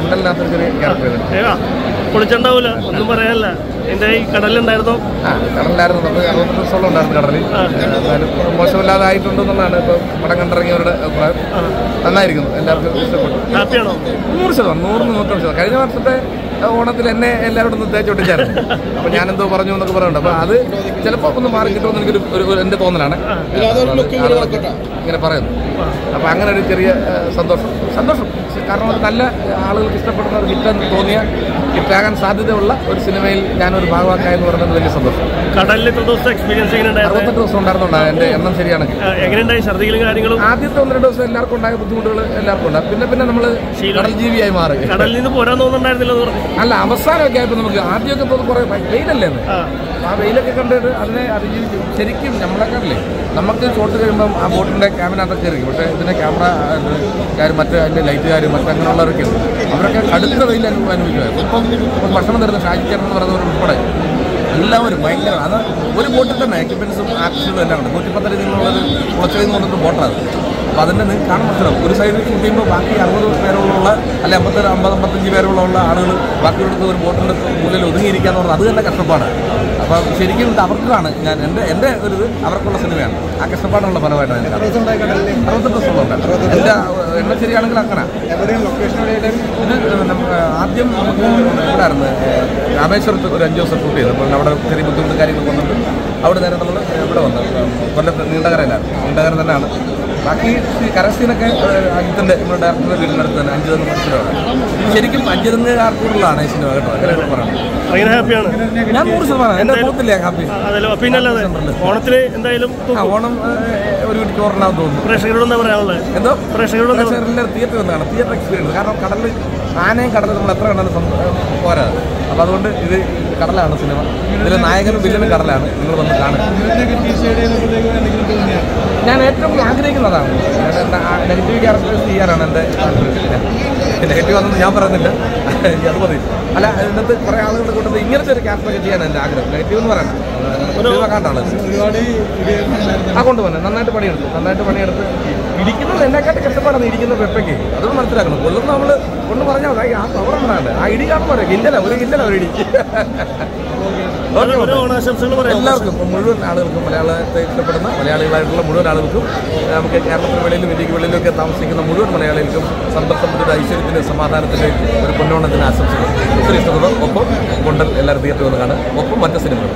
കൊണ്ടലിനകത്തൊരു ചെറിയ ക്യാരക്ടർ പൊളിച്ചുണ്ടാവൂല ഒന്നും പറയാനല്ല. എന്റെ ഈ കടലുണ്ടായിരുന്നോ ആ കടലിലായിരുന്നു. നമുക്ക് അറുപത്തെട്ട് ദിവസത്തോളം ഉണ്ടായിരുന്നു കടലിൽ. എന്നാലും മോശമില്ലാതെ ആയിട്ടുണ്ടെന്നുള്ളതാണ്. ഇപ്പൊ പടം കണ്ടിറങ്ങിയവരുടെ അഭിപ്രായം. നന്നായിരിക്കുന്നു. എല്ലാവർക്കും ഇഷ്ടപ്പെട്ടു. നൂറ് ശതമാനം നൂറിന് നൂറ്റമ്പത് ശതമാനം. കഴിഞ്ഞ വർഷത്തെ ഓണത്തിൽ എന്നെ എല്ലാവരോടും ഒന്ന് തേച്ച് ഒട്ടിച്ചായിരുന്നു. അപ്പോൾ ഞാനെന്തോ പറഞ്ഞു എന്നൊക്കെ പറയുന്നുണ്ട്. അപ്പോൾ അത് ചിലപ്പോൾ ഒന്ന് മാറി കിട്ടുമെന്ന് എനിക്കൊരു ഒരു എന്റെ തോന്നലാണ്. ഇങ്ങനെ പറയുന്നു. അപ്പോൾ അങ്ങനെ ഒരു ചെറിയ സന്തോഷം. സന്തോഷം. കാരണം അത് നല്ല ആളുകൾക്ക് ഇഷ്ടപ്പെടുന്ന ഒരു ഹിറ്റെന്ന് തോന്നിയ ഹിറ്റാകാൻ സാധ്യതയുള്ള ഒരു സിനിമയിൽ ഞാനൊരു ഭാഗമാക്കായെന്ന് പറയുന്നത് വലിയ സന്തോഷം. കടലിൽ ഇത്ര ദിവസത്തെ എക്സ്പീരിയൻസ് അറുപത്തെട്ട് ദിവസം ഉണ്ടായിരുന്നുണ്ടാകും എന്റെ എണ്ണം ശരിയാണെങ്കിൽ എങ്ങനെയുണ്ടായി? ഛർദികളും കാര്യങ്ങളും? ആദ്യത്തെ ഒന്ന് രണ്ട് ദിവസം എല്ലാവർക്കും ഉണ്ടായ ബുദ്ധിമുട്ടുകൾ എല്ലാവർക്കും ഉണ്ടാകും പിന്നെ പിന്നെ നമ്മൾ കടൽ ജീവിയായി മാറി. കടലിൽ നിന്ന് പോരാൻ തോന്നുന്നുണ്ടായിരുന്നില്ല അല്ല അവസാനമൊക്കെ ആയപ്പോൾ നമുക്ക് ആദ്യമൊക്കെ തോന്നി കുറേ വെയിലല്ലേ ആ. വെയിലൊക്കെ കണ്ടിട്ട് അതിനെ അതിജീവിച്ചു ശരിക്കും നമ്മളൊക്കെ അല്ലേ നമുക്ക് ഷോട്ട് കഴിയുമ്പം ആ ബോട്ടിന്റെ ക്യാമിനകത്തൊക്കെ ഇരിക്കും പക്ഷേ ഇതിന്റെ ക്യാമറ കാര്യം മറ്റ് അതിന്റെ ലൈറ്റുകാരും മറ്റ് അങ്ങനെയുള്ളവരൊക്കെ ഉണ്ട്. അവരൊക്കെ കടുത്ത വെയിൽ അനുഭവം അനുഭവിക്കുമായിരുന്നു ഇപ്പം ഭക്ഷണം തരുന്ന എന്ന് പറയുന്നവർ ഉൾപ്പെടെ എല്ലാവരും ഭയങ്കര അത് ഒരു ബോട്ടിൽ തന്നെ എക്യുപ്മെൻസും ആക്സിഡും എല്ലാം ഉണ്ട് നൂറ്റിപ്പത്തര കുറച്ചതിൽ നിന്ന് കൊണ്ടിട്ട് ബോട്ടാണ് അപ്പോൾ അതിന്റെ നിങ്ങൾക്ക് കാണാൻ മനസ്സിലാവും. ഒരു സൈഡിൽ ഷൂട്ട് ചെയ്യുമ്പോൾ ബാക്കി അറുപത് പേരോളമുള്ള അല്ലെ അമ്പത്തി അമ്പത് അമ്പത്തഞ്ച് പേരോളമുള്ള ആളുകൾ ബാക്കിയുള്ള ഒരു ബോട്ടിന്റെ ഉള്ളിൽ ഒതുങ്ങിയിരിക്കുക എന്ന് പറഞ്ഞാൽ അത് തന്നെ കഷ്ടപ്പാടാണ് അപ്പം ശരിക്കും അവർക്കാണ്. ഞാൻ എന്റെ എന്റെ ഒരു ഇത് അവർക്കുള്ള സിനിമയാണ് ആ കഷ്ടപ്പാടുള്ള ഫലമായിട്ടാണ് ദിവസമുണ്ട് എന്റെ എണ്ണം ശരിയാണെങ്കിൽ അങ്ങനെ. ആദ്യം നമുക്ക് എവിടെയായിരുന്നു രാമേശ്വരത്ത് ഒരു അഞ്ച് ദിവസം ഷൂട്ട് ചെയ്തു. അപ്പോൾ അവിടെ ചെറിയ ബുദ്ധിമുട്ട് കാര്യങ്ങൾ വന്നിട്ട് അവിടെ നേരെ നമ്മൾ ഇവിടെ വന്നു. കൊല്ലത്ത് നീണ്ടകരയിലാണ് നീണ്ടകര തന്നെയാണ്. ബാക്കി കരസീനൊക്കെ അജിത്തിന്റെ നമ്മുടെ ഡയറക്ടറുടെ വീടിനടുത്ത് തന്നെ അഞ്ചു തന്നെ മനസ്സിലാണ് ശരിക്കും അഞ്ച് തെങ്ങുകാർക്കുള്ളതാണ് ഈ സിനിമ കേട്ടോ അങ്ങനെ പറയുന്നത് ഹാപ്പിയാണ്. ഞാൻ നൂറ് ശതമാനം എന്റെ മുഖത്തില്ലേ ഹാപ്പി. ഓണത്തിന് എന്തായാലും ഓണം ഒരു ഓർണാന്ന് തോന്നുന്നു. പ്രേക്ഷകരോട് എന്താ പറയാനുള്ളത്? എന്തോ? പ്രേക്ഷകരോട് എന്താ പ്രേക്ഷകരിലെ തിയേറ്റർ വന്നതാണ് തിയേറ്റർ എക്സ്പീരിയൻസ് കാരണം കടലിൽ ആനയും കടലിൽ നമ്മൾ എത്ര കണ്ടാലും പോരാ. അപ്പോൾ അതുകൊണ്ട് ഇത് കടലാണ് സിനിമ. ഇതിലെ നായകനും വില്ലനും കടലാണ്. നിങ്ങൾ വന്ന് കാണുക. ഞാൻ ഏറ്റവും കൂടുതൽ ആഗ്രഹിക്കുന്നതാണ് നെഗറ്റീവ് ക്യാരക്ടേഴ്സ് ചെയ്യാനാണ് എന്റെ നെഗറ്റീവ് ആണെന്ന് ഞാൻ പറയുന്നില്ല അത് മതി അല്ല ഇന്നത്തെ കുറേ ആളുകളുടെ കൂട്ടത്തിൽ ഇങ്ങനത്തെ ഒരു ക്യാരക്ടറൊക്കെ ചെയ്യാൻ എന്റെ ആഗ്രഹം നെഗറ്റീവ് എന്ന് പറയണം ആ കൊണ്ടുപോകുന്നത് നന്നായിട്ട് പണിയെടുത്തു നന്നായിട്ട് പണിയെടുത്ത് ഇടിക്കുന്നത് എന്നെക്കാട്ട് കഷ്ടപ്പാടാണ് ഇടിക്കുന്ന പെപ്പയ്ക്ക് അതൊന്നും മനസ്സിലാക്കണം കൊല്ലുന്ന നമ്മൾ കൊണ്ട് പറഞ്ഞാൽ ആ പവർ ഉണ്ടാകണ്ടേ ആ ഇടി കാണുമ്പോൾ ഇല്ലല്ല ഒരു ഇല്ലല്ല ഒരു ഇടി ഓക്കെ എല്ലാവർക്കും മുഴുവൻ ആളുകൾക്കും മലയാളത്തെ ഇഷ്ടപ്പെടുന്ന മലയാളികളായിട്ടുള്ള മുഴുവൻ ആളുകൾക്കും നമുക്ക് കേരളത്തിന് വെളിയിലും ഇന്ത്യയ്ക്ക് വെളിയിലും ഒക്കെ താമസിക്കുന്ന മുഴുവൻ മലയാളികൾക്കും സമൃദ്ധിയുടെ ഐശ്വര്യത്തിന്റെ സമാധാനത്തിന്റെ ഒരു പൊന്നോണത്തിന് ആശംസകൾ. ഒത്തിരി ഇഷ്ടപ്പെടുന്നത് ഒപ്പം കൊണ്ടൽ എല്ലാവരും തിയേറ്ററിൽ വന്ന് കാണുക. ഒപ്പം മറ്റ് സിനിമകൾ